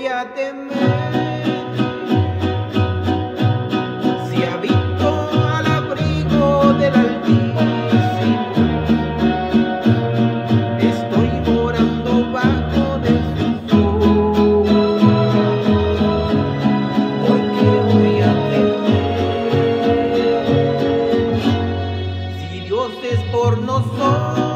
voy a temer. Si habito al abrigo del Altísimo, estoy morando bajo de su sol. Porque voy a temer. Si Dios es por nosotros.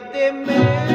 fíjate, me.